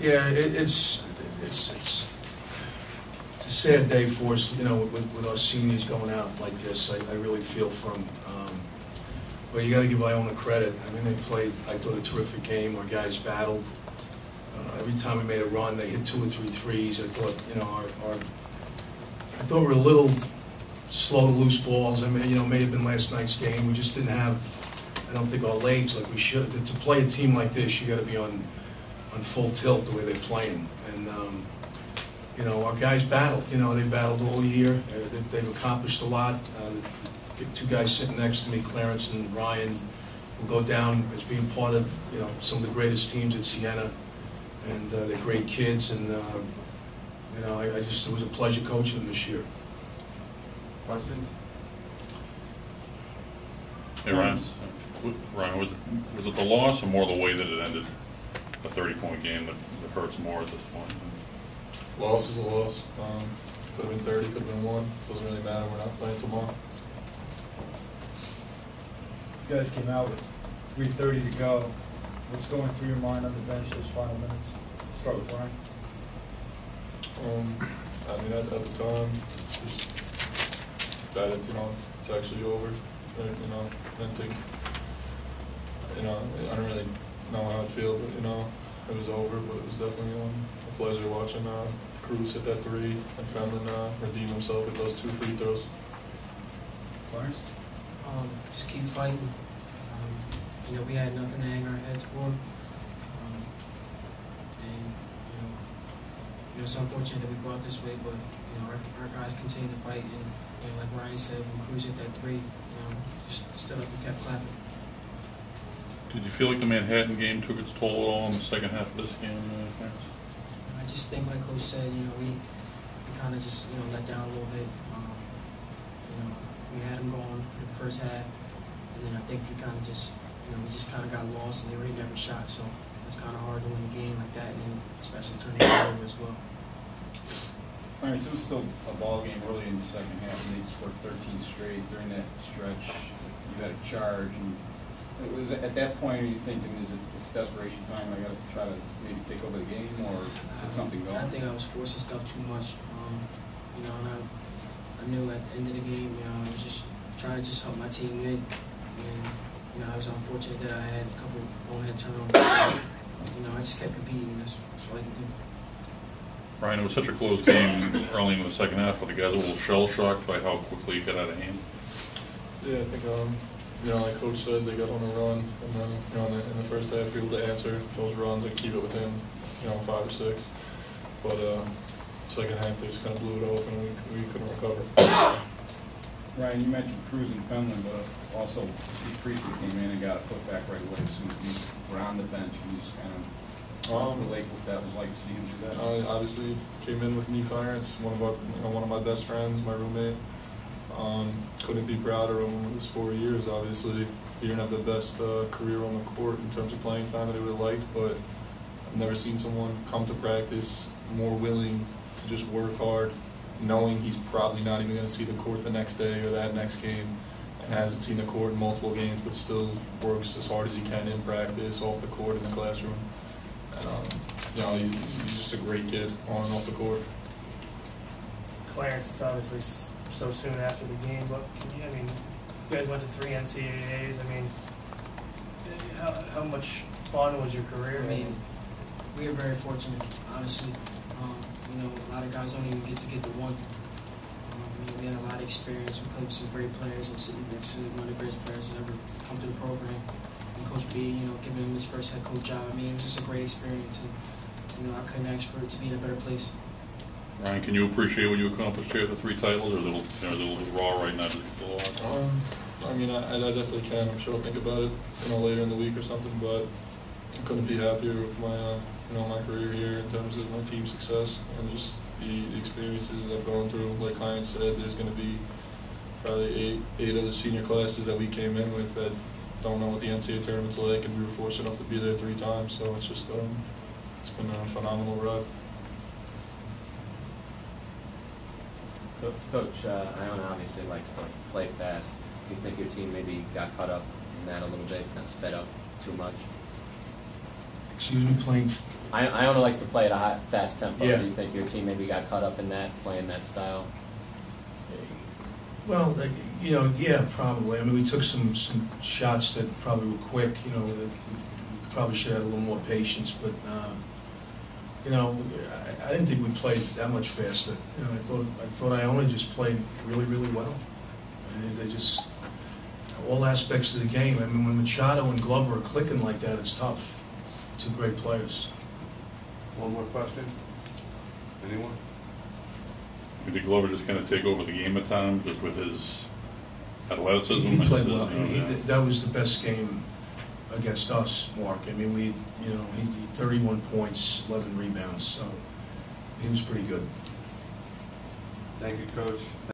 Yeah, it, it's, it's, it's, it's a sad day for us, you know, with, with our seniors going out like this, I, I really feel for them. Um, But you gotta give Iona credit, I mean, they played, I thought, a terrific game, our guys battled. Uh, every time we made a run, they hit two or three threes, I thought, you know, our, our, I thought we were a little slow to loose balls, I mean, you know, may have been last night's game, we just didn't have, I don't think our legs like we should. To play a team like this, you gotta be on, on full tilt the way they're playing. And, um, you know, our guys battled, you know, they battled all year, Uh, they- they've accomplished a lot. Uh, The two guys sitting next to me, Clarence and Ryan, will go down as being part of, you know, some of the greatest teams at Siena. And uh, they're great kids, and, uh, you know, I I just, it was a pleasure coaching them this year. Questions? Hey, Ryan, Ryan, was, was it the loss or more the way that it ended? A thirty-point game that that hurts more at this point? Loss is a loss. Um, could have been thirty, could have been one. Doesn't really matter. We're not playing tomorrow. You guys came out with three thirty to go. What's going through your mind on the bench those final minutes? Start with Ryan. Um, I mean, at, at the time, just that it, you know, it's, it's actually over. Uh, you know, I didn't think, you know, I don't really know how I'd feel, but you know, it was over. But it was definitely um, a pleasure watching uh, Cruz hit that three and Fenlon uh, redeem himself with those two free throws. Clarence? um, just keep fighting. Um, you know, we had nothing to hang our heads for. Um, and, you know, you know, it's unfortunate that we go out this way, but, you know, our, our guys continue to fight. And, you know, like Ryan said, when Cruz hit that three, you know, just stood up and kept clapping. Did you feel like the Manhattan game took its toll at all in the second half of this game, uh, I just think, like Coach said, you know, we, we kind of just, you know, let down a little bit. Um, you know, we had them going for the first half, and then I think we kind of just, you know, we just kind of got lost, and they were hitting every shot, so it's kind of hard to win a game like that, and especially turning it over as well. Clarence, it was still a ball game early in the second half, and they scored thirteen straight during that stretch. You had a charge, and it was, at that point, are you thinking, is it, it's desperation time, I gotta try to maybe take over the game, or get something going? I think I was forcing stuff too much, um, you know, and I, I knew at the end of the game, you know, I was just trying to just help my team win, and, you know, I was unfortunate that I had a couple bonehead turnovers. You know, I just kept competing, that's, that's all I could do. Ryan, it was such a close game early in the second half, were the guys a little shell-shocked by how quickly it got out of hand? Yeah, I think, um, you know, like Coach said, they got on a run, and then, you know, in the, in the first half, be able to answer those runs and keep it within, you know, five or six. But, uh, second half, they just kind of blew it open, and we, we couldn't recover. Ryan, you mentioned Cruz and Fenlon, but also Steve Priestley came in and got a put back right away as soon as you were on the bench, can you just kind of Um, relate what that was like, seeing him do that? I obviously came in with me Clarence, one of our, you know, one of my best friends, my roommate. Um, couldn't be prouder of him in his four years. Obviously, he didn't have the best uh, career on the court in terms of playing time that he would have liked, but I've never seen someone come to practice more willing to just work hard, knowing he's probably not even going to see the court the next day or that next game, and hasn't seen the court in multiple games, but still works as hard as he can in practice, off the court, in the classroom. And, um, you know, he- he's just a great kid on and off the court. Clarence, it's obviously so soon after the game, but can you, I mean, you guys went to three NCAAs, I mean, eh, how, how much fun was your career? I mean, we are very fortunate, honestly. Um, you know, a lot of guys don't even get to get the one. Um, we had a lot of experience. We played with some great players. I'm sitting next to one of the greatest players that ever come through the program. And Coach B, you know, giving him his first head coach job. I mean, it was just a great experience, and you know, I couldn't ask for it to be in a better place. Ryan, can you appreciate what you accomplished here, the three titles, or is it a little, you know, a little raw right now loss? Um, I mean, I, I definitely can. I'm sure I'll think about it, you know, later in the week or something. But I couldn't be happier with my, uh, you know, my career here in terms of my team success and just the, experiences that I've gone through. Like Clarence said, there's going to be probably eight, eight other senior classes that we came in with that don't know what the NCAA tournament's like, and we were fortunate enough to be there three times. So it's just, um, it's been a phenomenal ride. Co- Coach, uh, Iona obviously likes to play fast. Do you think your team maybe got caught up in that a little bit, kind of sped up too much? excuse me, playing I Iona likes to play at a high, fast tempo. Yeah. Do you think your team maybe got caught up in that, playing that style? Well, you know, yeah, probably. I mean, we took some, some shots that probably were quick, you know, that we we probably should have had a little more patience, but, uh, you know, I, I didn't think we played that much faster. You know, I thought, I thought Iona just played really, really well. And they just, all aspects of the game. I mean, when Machado and Glover are clicking like that, it's tough. Two great players. One more question? Anyone? Did Glover just kind of take over the game at times, just with his athleticism? He and played his, well. you know, He- yeah. That was the best game against us, Mark. I mean, we, you know, he, he- 31 points, 11 rebounds, so he was pretty good. Thank you, Coach.